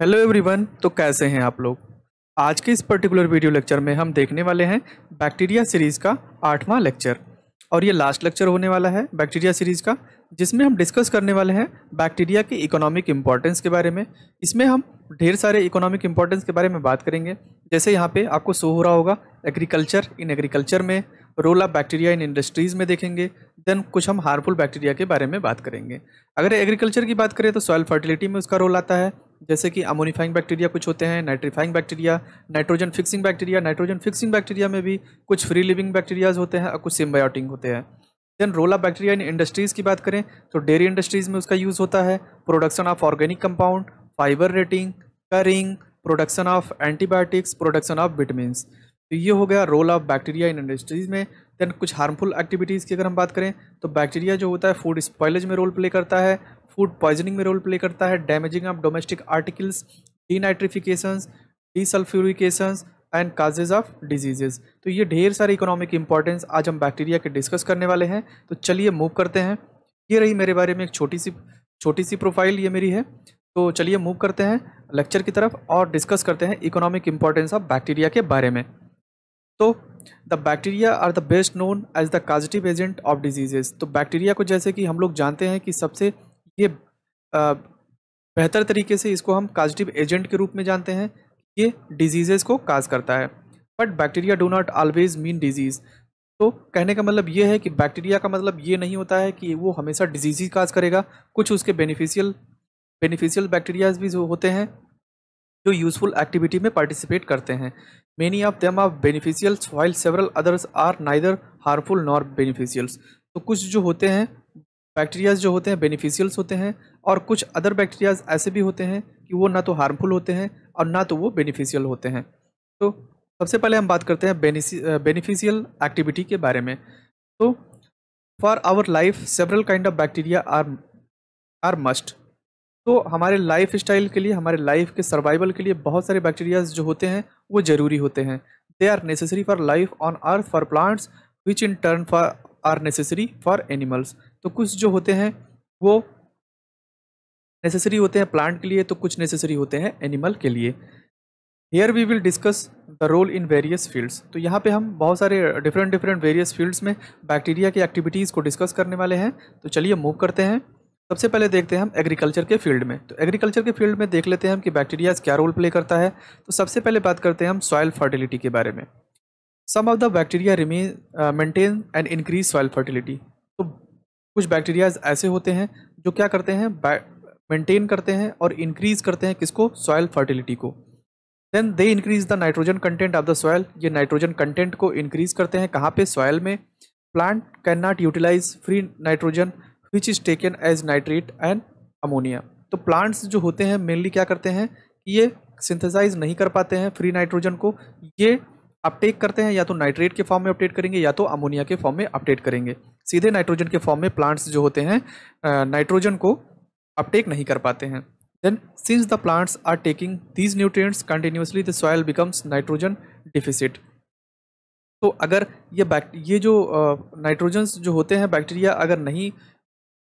Hello everyone तो कैसे हैं आप लोग? आज के इस पर्टिकुलर वीडियो लेक्चर में हम देखने वाले हैं बैक्टीरिया सीरीज़ का आठवां लेक्चर और ये लास्ट लेक्चर होने वाला है बैक्टीरिया सीरीज़ का, जिसमें हम डिस्कस करने वाले हैं बैक्टीरिया की इकोनॉमिक इम्पॉर्टेंस के बारे में। इसमें हम ढेर सारे इकोनॉमिक इम्पॉर्टेंस के बारे में बात करेंगे। जैसे यहाँ पे आपको शो हो रहा होगा एग्रीकल्चर इन एग्रीकल्चर में role of bacteria in industries में देखेंगे देन कुछ हम हार्मफुल बैक्टीरिया के बारे में बात करेंगे। अगर एग्रीकल्चर की बात करें तो सॉयल फर्टिलिटी में उसका रोल आता है जैसे कि अमोनीफाइंग बैक्टीरिया कुछ होते हैं nitrifying bacteria nitrogen fixing bacteria nitrogen fixing bacteria में भी कुछ फ्री लिविंग बैक्टीरियाज होते हैं और कुछ सिम्बायोटिंग होते हैं। Then role bacteria in industries की बात करें तो डेयरी इंडस्ट्रीज़ में उसका यूज़ होता है। Production of organic compound fibre retting curing production of antibiotics production of vitamins तो ये हो गया role of bacteria in industries में। देन कुछ हार्मफुल एक्टिविटीज़ की अगर हम बात करें तो बैक्टीरिया जो होता है फ़ूड स्पॉयलेज में रोल प्ले करता है। फ़ूड पॉइजनिंग में रोल प्ले करता है, damaging of domestic articles, denitrifications, desulphurications, and causes of diseases तो ये ढेर सारे इकोनॉमिक इंपॉर्टेंस आज हम बैक्टीरिया के डिस्कस करने वाले हैं। तो चलिए मूव करते हैं। ये रही मेरे बारे में एक छोटी सी छोटी सी प्रोफ़ाइल ये मेरी है। तो चलिए मूव करते हैं। लेक्चर की तरफ़ और डिस्कस करते हैं इकोनॉमिक इंपॉर्टेंस ऑफ़ बैक्टीरिया के बारे में। तो the bacteria are the best known as the causative agent of diseases तो बैक्टीरिया को जैसे कि हम लोग जानते हैं कि सबसे ये बेहतर तरीके से इसको हम पॉजिटिव एजेंट के रूप में जानते हैं। ये डिजीज़ेस को काज करता है। But bacteria do not always mean disease तो कहने का मतलब ये है कि बैक्टीरिया का मतलब ये नहीं होता है कि वो हमेशा डिज़ीज़ ही काज करेगा। कुछ उसके बेनिफिशियल बेनिफिशियल बैक्टीरियाज भी जो होते हैं, जो यूज़फुल एक्टिविटी में पार्टिसिपेट करते हैं। Many of them are beneficials while several others are neither harmful nor beneficials तो कुछ जो होते हैं बैक्टीरियाज जो होते हैं बेनिफिशियल्स होते हैं और कुछ अदर बैक्टीरियाज ऐसे भी होते हैं कि वो ना तो हार्मफुल होते हैं और ना तो वो बेनिफिशियल होते हैं। तो सबसे पहले हम बात करते हैं बेनिफिशियल एक्टिविटी के बारे में। तो for our life several kind of bacteria are are must तो हमारे लाइफ स्टाइल के लिए, हमारे लाइफ के सर्वाइवल के लिए बहुत सारे बैक्टीरियाज जो होते हैं, वो ज़रूरी होते हैं। They are necessary for life on earth for plants which in turn for are necessary for animals तो कुछ जो होते हैं, वो नेसेसरी होते हैं प्लांट के लिए तो कुछ नेसेसरी होते हैं एनिमल के लिए। Here we will discuss the role in various fields तो यहाँ पे हम बहुत सारे डिफरेंट डिफरेंट वेरियस फील्ड्स में बैक्टीरिया की एक्टिविटीज़ को डिस्कस करने वाले हैं। तो चलिए मूव करते हैं। सबसे पहले देखते हैं हम एग्रीकल्चर के फ़ील्ड में। तो एग्रीकल्चर के फ़ील्ड में देख लेते हैं हम कि बैक्टीरियाज क्या रोल प्ले करता है। तो सबसे पहले बात करते हैं हम सॉयल फर्टिलिटी के बारे में। Some of the bacteria remain maintain and increase soil fertility तो कुछ बैक्टीरियाज ऐसे होते हैं जो क्या करते हैं मेंटेन करते हैं और इंक्रीज करते हैं किसको? सॉयल फर्टिलिटी को। Then they increase the nitrogen content of the soil ये नाइट्रोजन कंटेंट को इंक्रीज करते हैं कहाँ पे? सॉयल में। Plant can not utilize free nitrogen which is taken as nitrate and ammonia तो प्लांट्स जो होते हैं मेनली क्या करते हैं ये सिंथेसाइज नहीं कर पाते हैं फ्री नाइट्रोजन को। ये अपटेक करते हैं, या तो नाइट्रेट के फॉर्म में अपडेट करेंगे, या तो अमोनिया के फॉर्म में अपडेट करेंगे। सीधे नाइट्रोजन के फॉर्म में प्लांट्स जो होते हैं नाइट्रोजन को अपटेक नहीं कर पाते हैं। Then since the plants are taking these nutrients continuously the soil becomes nitrogen deficit तो अगर ये ये जो नाइट्रोजन्स जो होते हैं बैक्टीरिया अगर नहीं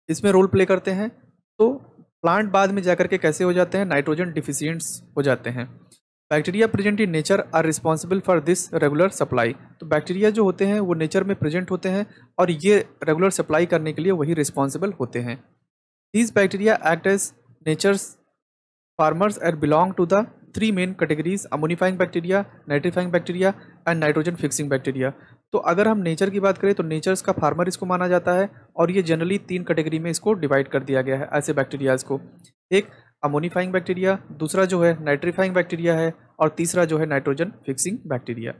इसमें रोल प्ले करते हैं तो प्लांट बाद में जाकर के कैसे हो जाते हैं? नाइट्रोजन डिफिशियंट्स हो जाते हैं। Bacteria present in nature are responsible for this regular supply. तो बैक्टीरिया जो होते हैं वो नेचर में प्रेजेंट होते हैं और ये रेगुलर सप्लाई करने के लिए वही रिस्पॉन्सिबल होते हैं। These bacteria act as nature's farmers and belong to the three main categories amonifying bacteria, nitrifying bacteria and nitrogen fixing bacteria. तो अगर हम नेचर की बात करें तो नेचर्स का फार्मर इसको माना जाता है और ये जनरली तीन कैटेगरी में इसको डिवाइड कर दिया गया है ऐसे बैक्टीरियाज को। एक अमोनीफाइंग बैक्टीरिया, दूसरा जो है नाइट्रीफाइंग बैक्टीरिया है, और तीसरा जो है nitrogen fixing bacteria.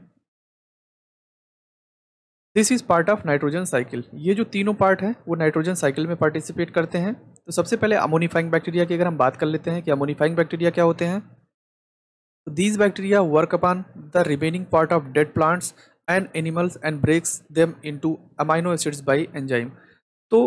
This is part of nitrogen cycle ये जो तीनों पार्ट हैं, वो नाइट्रोजन साइकिल में पार्टिसिपेट करते हैं। तो सबसे पहले अमोनीफाइंग बैक्टीरिया की अगर हम बात कर लेते हैं कि अमोनीफाइंग बैक्टीरिया क्या होते हैं तो these bacteria work upon the remaining part of dead plants and animals and breaks them into amino acids by enzyme तो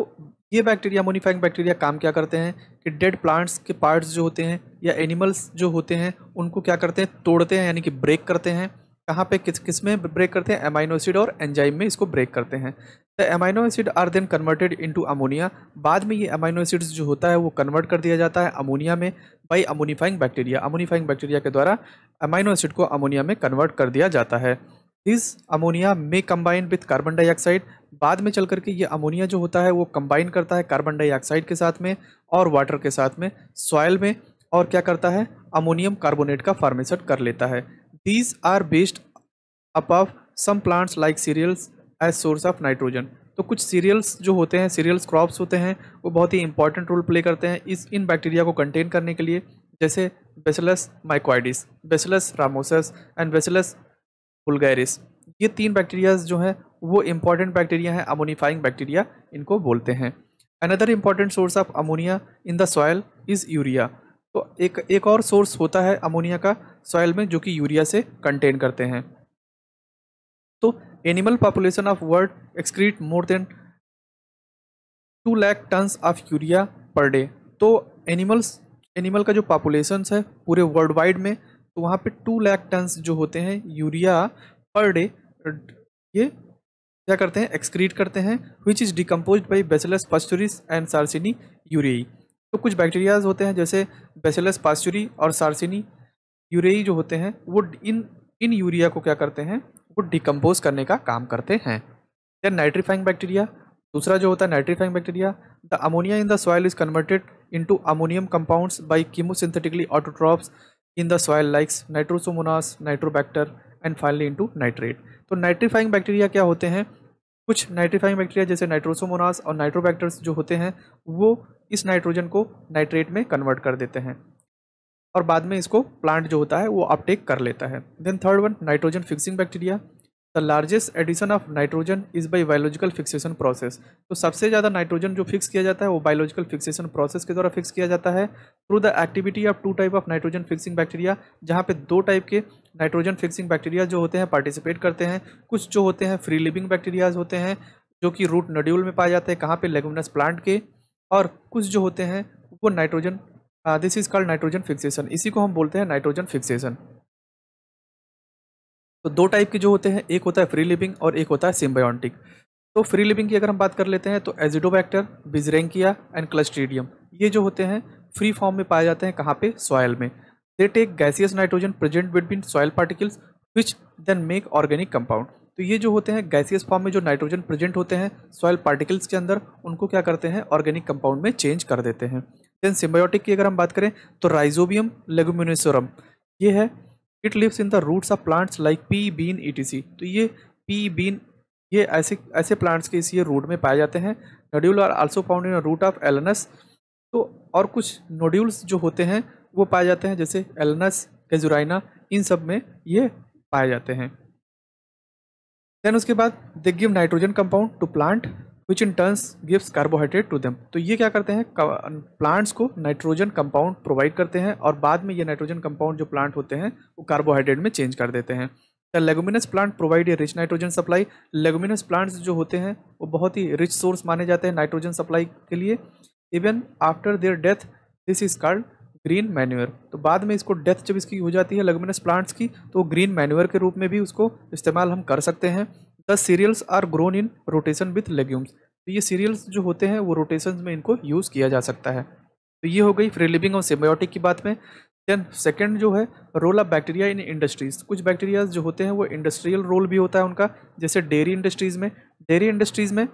ये बैक्टीरिया अमोनीफाइंग बैक्टीरिया काम क्या करते हैं कि डेड प्लांट्स के पार्ट्स जो होते हैं या एनिमल्स जो होते हैं, उनको क्या करते हैं? तोड़ते हैं, यानी कि ब्रेक करते हैं। कहाँ पे किस किसमें ब्रेक करते हैं? एमाइनो एसिड और एंजाइम में इसको ब्रेक करते हैं। The amino acid are then converted into ammonia. बाद में ये अमाइनो एसिड्स जो होता है, वो कन्वर्ट कर दिया जाता है अमोनिया में by ammonifying bacteria. Ammonifying bacteria के द्वारा अमाइनो एसिड को अमोनिया में कन्वर्ट कर दिया जाता है। दिस अमोनिया में कंबाइन विथ कार्बन डाइऑक्साइड बाद में चल करके ये अमोनिया जो होता है, वो कंबाइन करता है कार्बन डाइऑक्साइड के साथ में और वाटर के साथ में सॉयल में, और क्या करता है? अमोनियम कार्बोनेट का फार्मेशन कर लेता है। These are based upon some plants like cereals as source of nitrogen तो कुछ सीरियल्स जो होते हैं सीरियल्स क्रॉप्स होते हैं, वो बहुत ही इंपॉर्टेंट रोल प्ले करते हैं इस, इन बैक्टीरिया को कंटेन करने के लिए, जैसे Bacillus mycoides Bacillus ramosus and Bacillus vulgaris ये तीन बैक्टीरियाज जो हैं, वो इंपॉर्टेंट बैक्टीरिया हैं अमोनीफाइंग बैक्टीरिया इनको बोलते हैं। Another important source of ammonia in the soil is urea तो एक एक और सोर्स होता है अमोनिया का सॉयल में, जो कि यूरिया से कंटेन करते हैं। तो animal population of world excrete more than two lakh tons of urea per day तो एनिमल्स एनिमल का जो पॉपुलेशन है, पूरे वर्ल्ड वाइड में तो वहाँ पे टू लैख टन्स जो होते हैं यूरिया पर डे ये क्या करते हैं एक्सक्रीट करते हैं which is decompose by Bacillus pasteurii and Sarcina ureae तो कुछ बैक्टीरियाज होते हैं, जैसे बेसिलस पास्चुरी और सार्सिनी यूरियाई जो होते हैं, वो इन इन यूरिया को क्या करते हैं, वो डिकम्पोज करने का काम करते हैं। देन नाइट्रीफाइंग बैक्टीरिया दूसरा जो होता है nitrifying bacteria the ammonia in the soil is converted into ammonium compounds by chemosynthetically autotrophs in the soil likes Nitrosomonas Nitrobacter and finally into nitrate तो नाइट्रीफाइंग बैक्टीरिया क्या होते हैं? कुछ नाइट्रीफाइंग बैक्टीरिया जैसे नाइट्रोसोमोनास और नाइट्रोबैक्टर्स जो होते हैं, वो इस नाइट्रोजन को नाइट्रेट में कन्वर्ट कर देते हैं। और बाद में इसको प्लांट जो होता है, वो अपटेक कर लेता है। Then third one nitrogen fixing bacteria the largest addition of nitrogen is by biological fixation process तो सबसे ज़्यादा नाइट्रोजन जो फिक्स किया जाता है, वो बायोलॉजिकल फिक्सेशन प्रोसेस के द्वारा फिक्स किया जाता है। Through the activity of two type of nitrogen fixing bacteria जहाँ पे दो टाइप के नाइट्रोजन फिक्सिंग बैक्टीरिया जो होते हैं पार्टिसिपेट करते हैं। कुछ जो होते हैं फ्री लिविंग बैक्टीरियाज होते हैं, जो कि रूट नड्यूल में पाए जाते हैं, कहाँ पे लेगुमिनस प्लांट के। और कुछ जो होते हैं, वो nitrogen this is called nitrogen fixation इसी को हम बोलते हैं नाइट्रोजन फिक्सेशन तो दो टाइप के जो होते हैं, एक होता है फ्री लिविंग और एक होता है सिम्बायोटिक तो फ्री लिविंग की अगर हम बात कर लेते हैं तो एजिडोबैक्टर बिजरेंकिया एंड क्लस्ट्रीडियम ये जो होते हैं फ्री फॉर्म में पाए जाते हैं कहाँ पे? सॉयल में। They take gaseous nitrogen present between soil particles which then make organic compound तो ये जो होते हैं गैसियस फॉर्म में जो नाइट्रोजन प्रेजेंट होते हैं सॉयल पार्टिकल्स के अंदर, उनको क्या करते हैं? ऑर्गेनिक कंपाउंड में चेंज कर देते हैं। देन सिम्बायोटिक की अगर हम बात करें तो राइजोबियम लेगुमिनोसोरम ये है it lives in the roots of plants like pea bean ई तो ये पी बीन ये ऐसे ऐसे प्लांट्स के इसी रूट में पाए जाते हैं। Nodule are also found in root of Alnus तो और कुछ नोड्यूल्स जो होते हैं, वो पाए जाते हैं, जैसे एलनस केजुराइना इन सब में ये पाए जाते हैं। देन उसके बाद they give nitrogen compound to plant which in turns gives carbohydrate to them तो ये क्या करते हैं? प्लांट्स को नाइट्रोजन कंपाउंड प्रोवाइड करते हैं और बाद में ये नाइट्रोजन कंपाउंड जो प्लांट होते हैं, वो कार्बोहाइड्रेट में चेंज कर देते हैं। The leguminous plant provide a rich nitrogen supply leguminous plants जो होते हैं, वो बहुत ही रिच सोर्स माने जाते हैं नाइट्रोजन सप्लाई के लिए। Even after their death this is called green manure तो बाद में इसको डेथ जब इसकी हो जाती है लेगुमिनस प्लांट्स की तो ग्रीन मैन्यूअर के रूप में भी उसको इस्तेमाल हम कर सकते हैं। The cereals are grown in rotation with legumes तो ये सीरियल्स जो होते हैं, वो रोटेशन में इनको यूज़ किया जा सकता है। तो ये हो गई फ्री लिविंग और सिम्बायोटिक की बात में। देन सेकेंड जो है role of bacteria in industries कुछ बैक्टीरिया जो होते हैं, वो इंडस्ट्रियल रोल भी होता है उनका, जैसे डेयरी इंडस्ट्रीज़ में। डेयरी इंडस्ट्रीज़ में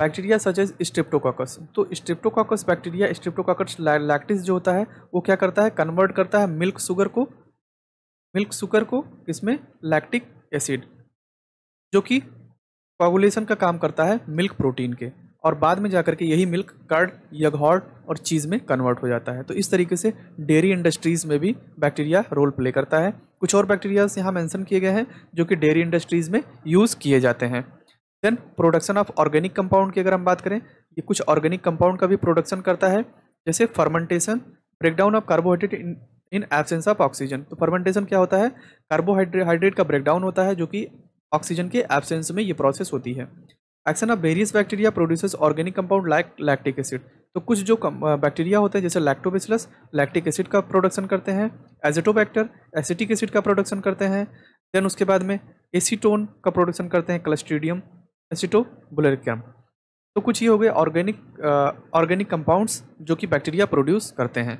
बैक्टीरिया सच एज स्ट्रिप्टोकॉकस तो स्ट्रिप्टोकॉकस बैक्टीरिया स्ट्रिप्टोकॉकस लैक्टिस जो होता है, वो क्या करता है? कन्वर्ट करता है मिल्क शुगर को मिल्क शुगर को इसमें लैक्टिक एसिड जो कि कोगुलेशन का काम करता है मिल्क प्रोटीन के और बाद में जाकर के यही मिल्क कर्ड यगहॉर्ड और चीज़ में कन्वर्ट हो जाता है। तो इस तरीके से डेयरी इंडस्ट्रीज़ में भी बैक्टीरिया रोल प्ले करता है। कुछ और बैक्टीरियाज यहाँ मेंशन किए गए हैं जो कि डेयरी इंडस्ट्रीज़ में यूज़ किए जाते हैं। Then production of organic compound की अगर हम बात करें, ये कुछ ऑर्गेनिक कंपाउंड का भी प्रोडक्शन करता है। जैसे fermentation breakdown of carbohydrate in absence of oxygen तो फर्मेंटेशन क्या होता है? कार्बोहाइड्रेट का ब्रेकडाउन होता है जो कि ऑक्सीजन के एब्सेंस में ये प्रोसेस होती है। Action of various bacteria produces organic compound like lactic acid तो कुछ जो बैक्टीरिया होते हैं, जैसे लैक्टोबिसिलस लैक्टिक एसिड का प्रोडक्शन करते हैं एजिटोबैक्टर एसिटिक एसिड का प्रोडक्शन करते हैं देन उसके बाद में एसीटोन का प्रोडक्शन करते हैं क्लस्ट्रीडियम एसिटोबुलरिकम तो कुछ ये हो गए ऑर्गेनिक ऑर्गेनिक कंपाउंड्स जो कि बैक्टीरिया प्रोड्यूस करते हैं।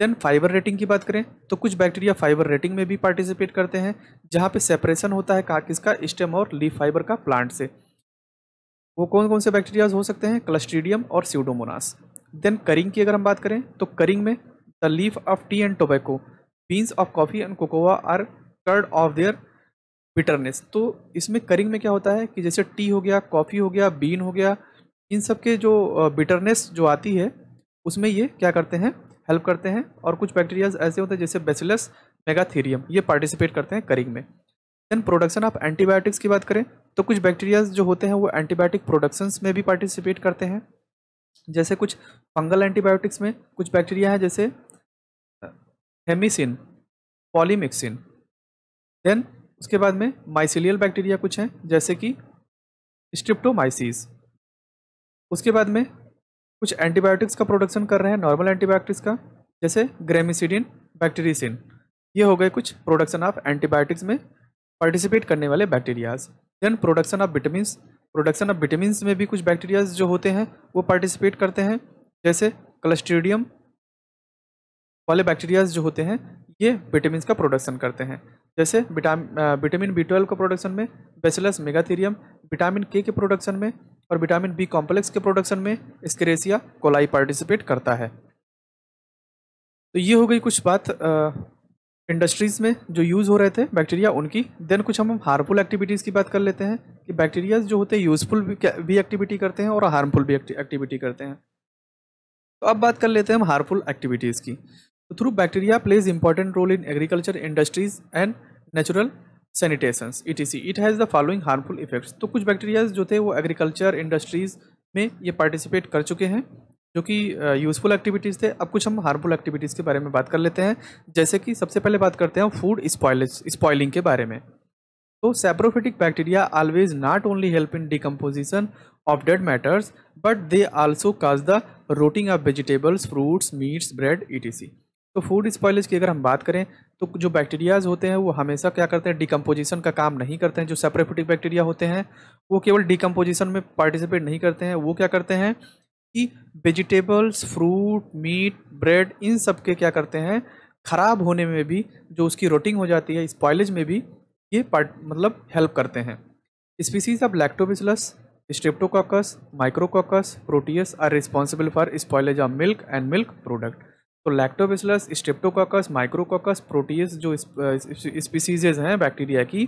देन फाइबर रेटिंग की बात करें तो कुछ बैक्टीरिया फाइबर रेटिंग में भी पार्टिसिपेट करते हैं, जहाँ पे सेपरेशन होता है का किसका स्टेम और लीफ फाइबर का प्लांट से। वो कौन कौन से बैक्टीरियाज हो सकते हैं? क्लस्ट्रीडियम और सीडोमोनास देन करिंग की अगर हम बात करें तो करिंग में the leaf of tea and tobacco beans of coffee and cocoa are cured of their bitterness तो इसमें करिंग में क्या होता है कि जैसे टी हो गया कॉफ़ी हो गया बीन हो गया, इन सब के जो बिटरनेस जो आती है, उसमें ये क्या करते हैं? हेल्प करते हैं और कुछ बैक्टीरियाज ऐसे होते हैं जैसे बेसिलस मेगाथीरियम ये पार्टिसिपेट करते हैं करिंग में। देन प्रोडक्शन ऑफ़ एंटीबायोटिक्स की बात करें तो कुछ बैक्टीरियाज जो होते हैं वो एंटीबायोटिक प्रोडक्शंस में भी पार्टिसिपेट करते हैं। जैसे कुछ फंगल एंटीबायोटिक्स में कुछ बैक्टीरिया हैं जैसे हेमिसिन पॉलीमिक्सिन देन उसके बाद में माइसिलियल बैक्टीरिया कुछ हैं, जैसे कि स्ट्रिप्टोमाइसिस उसके बाद में कुछ एंटीबायोटिक्स का प्रोडक्शन कर रहे हैं, नॉर्मल एंटीबायोटिक्स का, जैसे ग्रेमिसिडिन, बैक्टीरियसिन। ये हो गए कुछ प्रोडक्शन ऑफ़ एंटीबायोटिक्स में पार्टिसिपेट करने वाले bacterias. Then production of vitamin production of vitamin में भी कुछ बैक्टीरियाज जो होते हैं, वो पार्टिसिपेट करते हैं। जैसे क्लस्ट्रीडियम वाले बैक्टीरियाज जो होते हैं, ये विटामिन का प्रोडक्शन करते हैं। जैसे विटामिन बी ट्वेल्व का प्रोडक्शन में, बेसिलस मेगाथीरियम, विटामिन के के प्रोडक्शन में और विटामिन बी कॉम्प्लेक्स के प्रोडक्शन में स्क्रेसिया कोलाई पार्टिसिपेट करता है। तो ये हो गई कुछ बात इंडस्ट्रीज़ में जो यूज़ हो रहे थे बैक्टीरिया, उनकी। देन कुछ हम हार्मफुल एक्टिविटीज़ की बात कर लेते हैं कि बैक्टीरियाज जो होते हैं यूज़फुल भी एक्टिविटी करते हैं और हार्मफुल भी एक्टिविटी करते हैं। तो अब बात कर लेते हैं हम हार्मफुल एक्टिविटीज़ की। तो through bacteria plays important role in agriculture industries and natural sanitation it इसी it has the following harmful effects तो कुछ बैक्टीरियाज जो थे वो एग्रीकल्चर इंडस्ट्रीज़ में ये पार्टिसिपेट कर चुके हैं, जो कि यूज़फुल एक्टिविटीज़ थे। अब कुछ हम हार्मफुल एक्टिविटीज़ के बारे में बात कर लेते हैं। जैसे कि सबसे पहले बात करते हैं फ़ूड स्पॉइलेज स्पॉइलिंग के बारे में। तो saprophytic bacteria always not only help in decomposition of dead matters but they also cause the rotting of vegetables fruits meats bread ई तो फ़ूड स्पॉइलेज की अगर हम बात करें तो जो बैक्टीरियाज होते हैं, वो हमेशा क्या करते हैं डिकम्पोजिशन का काम नहीं करते हैं। जो सेप्रोफिटिक बैक्टीरिया होते हैं, वो केवल डिकम्पोजिशन में पार्टिसिपेट नहीं करते हैं। वो क्या करते हैं कि वेजिटेबल्स फ्रूट मीट ब्रेड इन सब के क्या करते हैं, ख़राब होने में भी, जो उसकी रोटिंग हो जाती है स्पॉइलेज में भी, ये पार्ट मतलब हेल्प करते हैं। Species of Lactobacillus Streptococcus Micrococcus Proteus are responsible for spoilage of milk and milk product तो लैक्टोबिसलस स्ट्रेप्टोकॉकस माइक्रोकॉकस प्रोटीयस जो स्पीसीजेज हैं बैक्टीरिया की,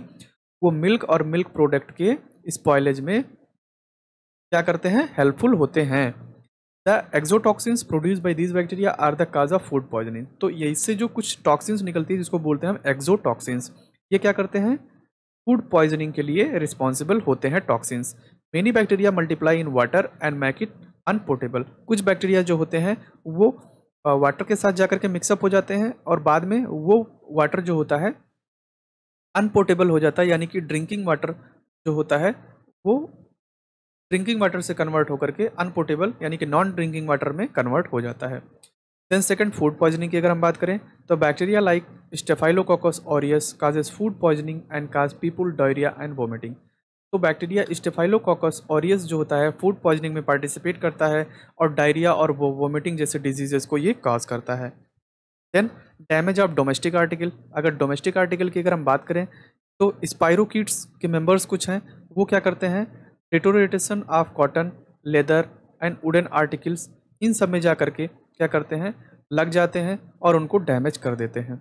वो मिल्क और मिल्क प्रोडक्ट के स्पॉयलेज में क्या करते हैं? हेल्पफुल होते हैं। The exotoxins produce by these bacteria are the cause of food poisoning तो ये इससे जो कुछ टॉक्सिन्स निकलती है, जिसको बोलते हैं हम एक्जोटॉक्सिन्स ये क्या करते हैं? फ़ूड पॉइजनिंग के लिए रिस्पॉन्सिबल होते हैं toxins many bacteria multiply in water and make it unpotable कुछ बैक्टीरिया जो होते हैं, वो वाटर के साथ जाकर के मिक्सअप हो जाते हैं और बाद में वो वाटर जो होता है अनपोर्टेबल हो जाता है, यानी कि ड्रिंकिंग वाटर जो होता है, वो ड्रिंकिंग वाटर से कन्वर्ट होकर के अनपोर्टेबल यानी कि नॉन ड्रिंकिंग वाटर में कन्वर्ट हो जाता है। देन सेकंड फ़ूड पॉइजनिंग की अगर हम बात करें तो bacteria like Staphylococcus aureus causes food poisoning and cause people diarrhoea and vomiting तो बैक्टीरिया स्टेफाइलोकोकस ऑरियस जो होता है, फ़ूड पॉइजनिंग में पार्टिसिपेट करता है और डायरिया और वोमिटिंग जैसे डिजीजेस को ये काज करता है। Then damage of domestic article अगर डोमेस्टिक आर्टिकल की अगर हम बात करें तो स्पायरोकीट्स के मेंबर्स कुछ हैं, वो क्या करते हैं? Deterioration of cotton leather and wooden articles इन सब में जा करके क्या करते हैं? लग जाते हैं और उनको डैमेज कर देते हैं।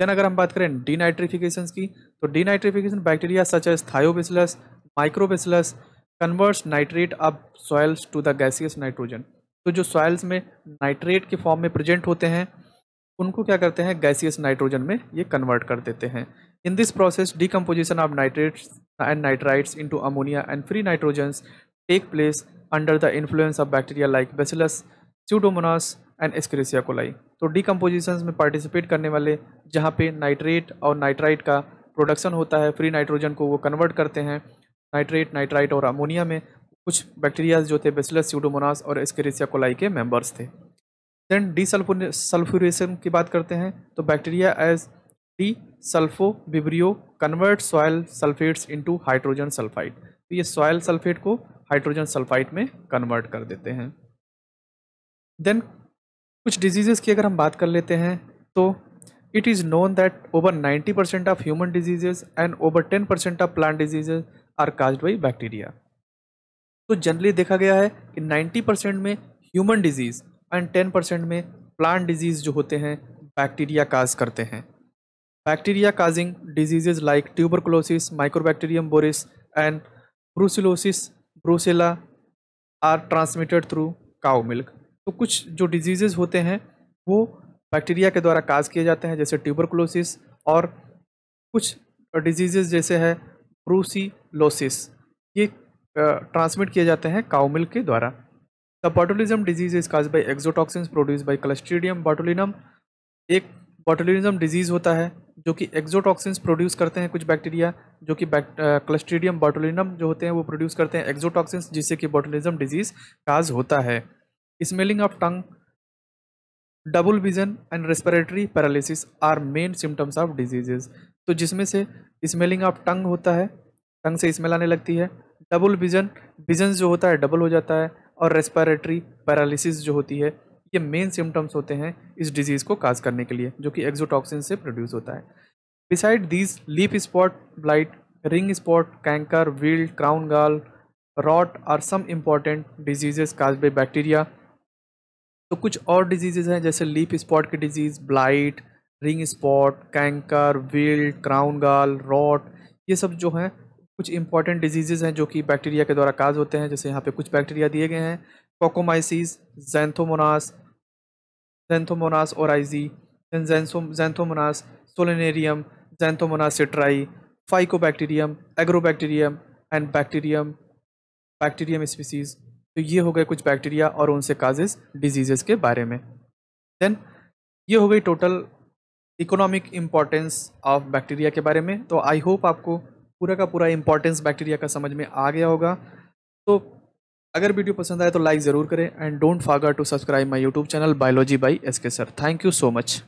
देन अगर हम बात करें डीनाइट्रिफिकेशन की तो denitrification bacteria such as Thiobacillus microbacillus converts nitrate of soils to the gaseous nitrogen तो जो सॉइल्स में नाइट्रेट के फॉर्म में प्रेजेंट होते हैं, उनको क्या करते हैं? गैसियस नाइट्रोजन में ये कन्वर्ट कर देते हैं। In this process decomposition of nitrates and nitrites into ammonia and free nitrogens take place under the influence of bacteria like Bacillus Pseudomonas and Escherichia coli तो डिकम्पोजिशन में पार्टिसिपेट करने वाले जहाँ पे नाइट्रेट और नाइट्राइट का प्रोडक्शन होता है फ्री नाइट्रोजन को वो कन्वर्ट करते हैं। नाइट्रेट, नाइट्राइट और अमोनिया में कुछ बैक्टीरियाज जो थे, बेसिलस, स्यूडोमोनास और एस्केरिसिया कोलाई के मेंबर्स थे। देन डी सल्फोरेशन की बात करते हैं तो bacteria as Desulfovibrio convert soil sulphates into hydrogen sulphide. तो ये सॉयल सल्फेट को हाइड्रोजन सल्फाइड में कन्वर्ट कर देते हैं। देन कुछ डिजीज़ेस की अगर हम बात कर लेते हैं तो it is known that over 90 percent of human diseases and over 10 percent of plant diseases are caused by bacteria. तो जनरली देखा गया है कि 90 परसेंट में ह्यूमन डिज़ीज़ एंड 10 परसेंट में प्लांट डिज़ीज़ जो होते हैं, बैक्टीरिया काज करते हैं। Bacteria causing diseases like tuberculosis, Mycobacterium bovis and brucellosis, Brucella are transmitted through cow milk. तो कुछ जो डिजीजेज होते हैं, वो बैक्टीरिया के द्वारा काज किए जाते हैं, जैसे ट्यूबरकुलोसिस और कुछ डिजीजेज जैसे है ब्रूसीलोसिस ये ट्रांसमिट किए जाते हैं काउ मिल्क के द्वारा। The botulism disease is cause by exotoxins produce by Clostridium botulinum एक बॉटुलिज्म डिज़ीज़ होता है, जो कि एक्जोटॉक्सिन्स प्रोड्यूस करते हैं कुछ बैक्टीरिया जो कि क्लस्ट्रीडियम बॉटुलिनम जो होते हैं वो प्रोड्यूस करते हैं एक्जोटॉक्सिन्स जिससे कि बॉटुलिज्म डिज़ीज़ काज होता है। Smelling of tongue double vision and respiratory paralysis are main symptoms of diseases तो जिसमें से स्मेलिंग ऑफ़ टंग होता है, टंग से स्मेल आने लगती है। डबल विजन विजन जो होता है डबल हो जाता है और रेस्पिरेटरी पैरालिसिस जो होती है, ये मेन सिम्टम्स होते हैं इस डिज़ीज़ को काज करने के लिए, जो कि एक्जोटॉक्सिन से प्रोड्यूस होता है। Beside these leaf spot blight ring spot canker wilt crown gall rot are some important diseases cause by bacteria तो कुछ और डिजीजेज हैं, जैसे लीप स्पॉट की disease blight ring spot, canker wilt crown gall rot ये सब जो हैं, कुछ इंपॉर्टेंट डिजीजेज हैं जो कि बैक्टीरिया के द्वारा काज होते हैं। जैसे यहाँ पे कुछ बैक्टीरिया दिए गए हैं कोकोमाइसिस Xanthomonas Xanthomonas oryzae Xanthomonas solanacearum Xanthomonas citri Phycobacterium Agrobacterium and bacterium bacterium species तो ये हो गए कुछ बैक्टीरिया और उनसे काजेज डिजीजेस के बारे में। देन ये हो गई total economic importance of bacteria के बारे में। तो आई होप आपको पूरा का पूरा इम्पॉर्टेंस बैक्टीरिया का समझ में आ गया होगा। तो अगर वीडियो पसंद आए तो लाइक ज़रूर करें। And don't forget to subscribe my YouTube channel biology by S K sir thank you so much